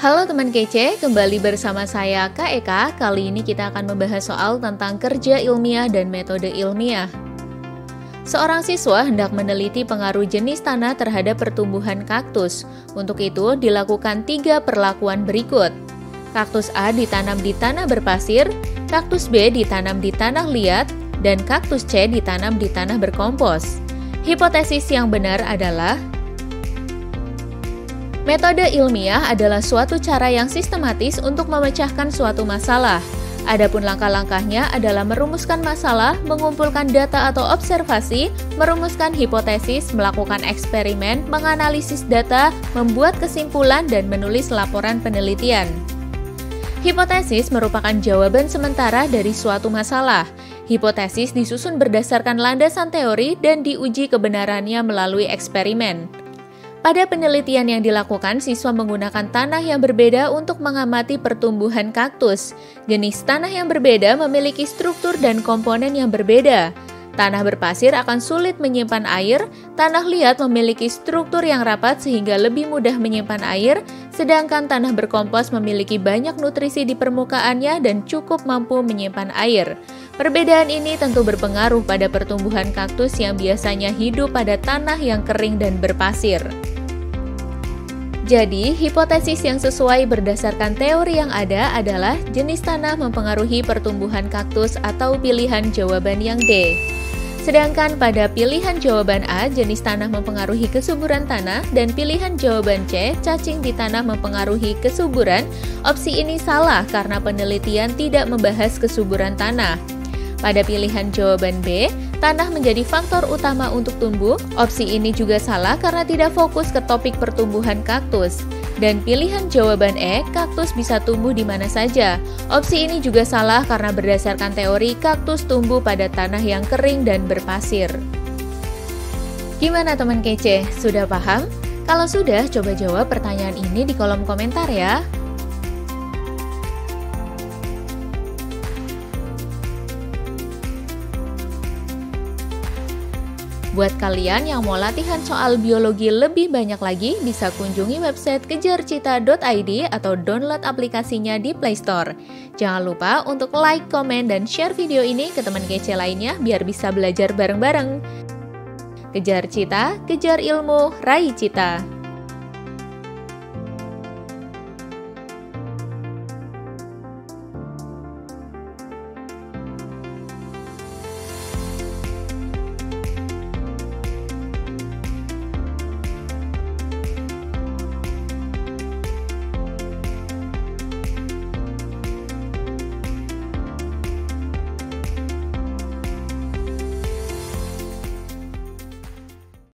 Halo teman kece, kembali bersama saya Kak Eka. Kali ini kita akan membahas soal tentang kerja ilmiah dan metode ilmiah. Seorang siswa hendak meneliti pengaruh jenis tanah terhadap pertumbuhan kaktus. Untuk itu, dilakukan tiga perlakuan berikut. Kaktus A ditanam di tanah berpasir, kaktus B ditanam di tanah liat, dan kaktus C ditanam di tanah berkompos. Hipotesis yang benar adalah Metode ilmiah adalah suatu cara yang sistematis untuk memecahkan suatu masalah. Adapun langkah-langkahnya adalah merumuskan masalah, mengumpulkan data atau observasi, merumuskan hipotesis, melakukan eksperimen, menganalisis data, membuat kesimpulan, dan menulis laporan penelitian. Hipotesis merupakan jawaban sementara dari suatu masalah. Hipotesis disusun berdasarkan landasan teori dan diuji kebenarannya melalui eksperimen. Pada penelitian yang dilakukan, siswa menggunakan tanah yang berbeda untuk mengamati pertumbuhan kaktus. Jenis tanah yang berbeda memiliki struktur dan komponen yang berbeda. Tanah berpasir akan sulit menyimpan air, tanah liat memiliki struktur yang rapat sehingga lebih mudah menyimpan air, sedangkan tanah berkompos memiliki banyak nutrisi di permukaannya dan cukup mampu menyimpan air. Perbedaan ini tentu berpengaruh pada pertumbuhan kaktus yang biasanya hidup pada tanah yang kering dan berpasir. Jadi, hipotesis yang sesuai berdasarkan teori yang ada adalah jenis tanah mempengaruhi pertumbuhan kaktus atau pilihan jawaban yang D. Sedangkan pada pilihan jawaban A, jenis tanah mempengaruhi kesuburan tanah, dan pilihan jawaban C, cacing di tanah mempengaruhi kesuburan, opsi ini salah karena penelitian tidak membahas kesuburan tanah. Pada pilihan jawaban B, tanah menjadi faktor utama untuk tumbuh, opsi ini juga salah karena tidak fokus ke topik pertumbuhan kaktus. Dan pilihan jawaban E, kaktus bisa tumbuh di mana saja. Opsi ini juga salah karena berdasarkan teori kaktus tumbuh pada tanah yang kering dan berpasir. Gimana teman kece? Sudah paham? Kalau sudah, coba jawab pertanyaan ini di kolom komentar ya. Buat kalian yang mau latihan soal biologi lebih banyak lagi, bisa kunjungi website kejarcita.id atau download aplikasinya di Play Store. Jangan lupa untuk like, komen, dan share video ini ke teman kece lainnya biar bisa belajar bareng-bareng. Kejar cita, kejar ilmu, raih cita.